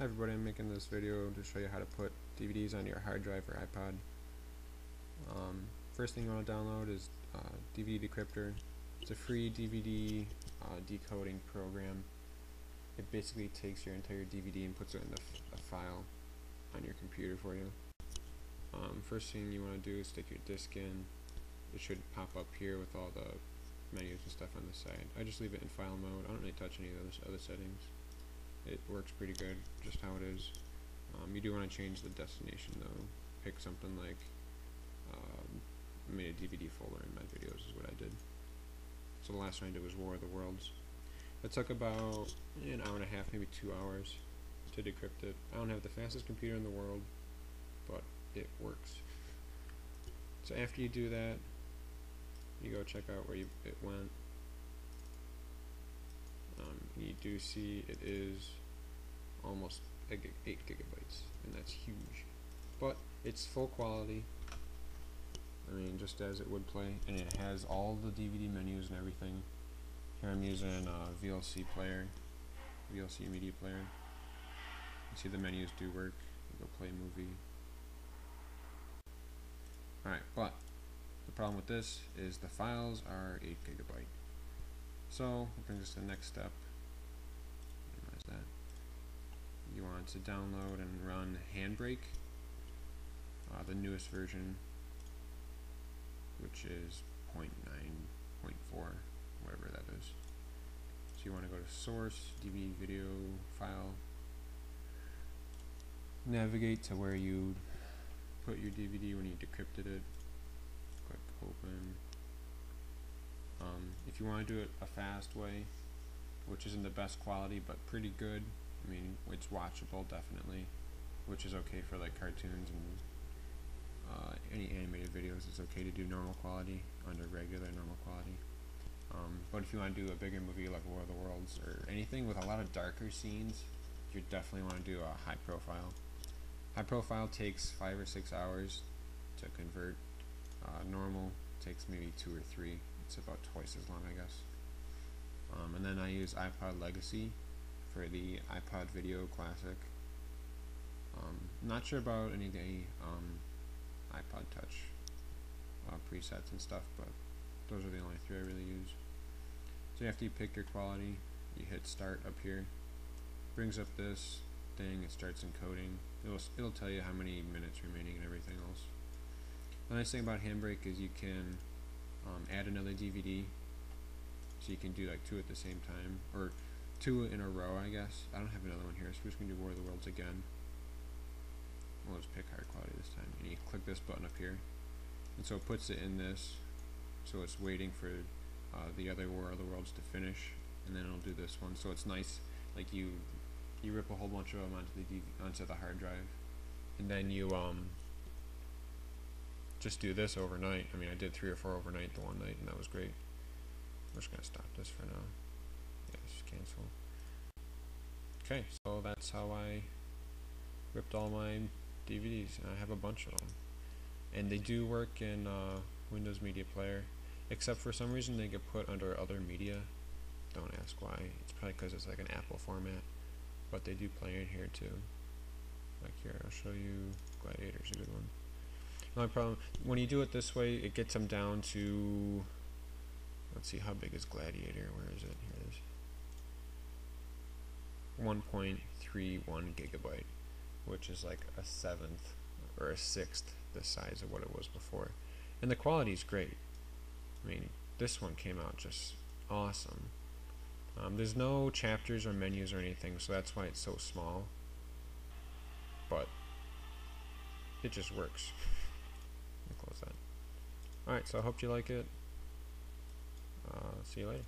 Hi everybody, I'm making this video to show you how to put DVDs on your hard drive or iPod. Um, first thing you want to download is uh, DVD Decrypter. It's a free DVD uh, decoding program. It basically takes your entire DVD and puts it in a, file on your computer for you. Um, first thing you want to do is stick your disk in. It should pop up here with all the menus and stuff on the side. I just leave it in file mode. I don't really touch any of those other settings it works pretty good just how it is. Um, you do want to change the destination though. Pick something like um, I made a DVD folder in my videos is what I did. So the last one I did was War of the Worlds. It took about an hour and a half maybe two hours to decrypt it. I don't have the fastest computer in the world but it works. So after you do that you go check out where you, it went. Um, you do see it is almost 8 gigabytes and that's huge. But it's full quality. I mean just as it would play and it has all the DVD menus and everything. Here I'm using uh, a VLC player VLC media player. You see the menus do work you go play a movie. Alright but the problem with this is the files are 8 gigabyte. So brings us to the next step. Minimize that. You to download and run Handbrake, uh, the newest version, which is 0.9, 0.4, whatever that is. So you want to go to Source, DVD Video File, navigate to where you put your DVD when you decrypted it, click Open, um, if you want to do it a fast way, which isn't the best quality but pretty good, I mean, it's watchable definitely, which is okay for like cartoons and uh, any animated videos. It's okay to do normal quality under regular normal quality. Um, but if you want to do a bigger movie like War of the Worlds or anything with a lot of darker scenes, you definitely want to do a high profile. High profile takes five or six hours to convert. Uh, normal takes maybe two or three it's about twice as long I guess um, and then I use iPod Legacy for the iPod Video Classic. Um, not sure about any of the um, iPod Touch uh, presets and stuff but those are the only three I really use. So after you pick your quality. You hit start up here. Brings up this thing. It starts encoding. It'll, it'll tell you how many minutes remaining and everything else. The nice thing about Handbrake is you can um, add another DVD so you can do like two at the same time or two in a row I guess I don't have another one here so we're just gonna do War of the Worlds again we'll just pick higher quality this time and you click this button up here and so it puts it in this so it's waiting for uh, the other War of the Worlds to finish and then it'll do this one so it's nice like you you rip a whole bunch of them onto the DV onto the hard drive and then you um just do this overnight. I mean, I did three or four overnight the one night, and that was great. We're just going to stop this for now. Yes, cancel. Okay, so that's how I ripped all my DVDs. I have a bunch of them. And they do work in uh, Windows Media Player, except for some reason they get put under other media. Don't ask why. It's probably because it's like an Apple format. But they do play in here too. Like here, I'll show you Gladiator's a good one. Only problem, when you do it this way, it gets them down to, let's see, how big is Gladiator? Where is it? Here it is. 1.31 gigabyte, which is like a seventh or a sixth the size of what it was before. And the quality is great. I mean, this one came out just awesome. Um, there's no chapters or menus or anything, so that's why it's so small. But it just works. close that. Alright, so I hope you like it. Uh, see you later.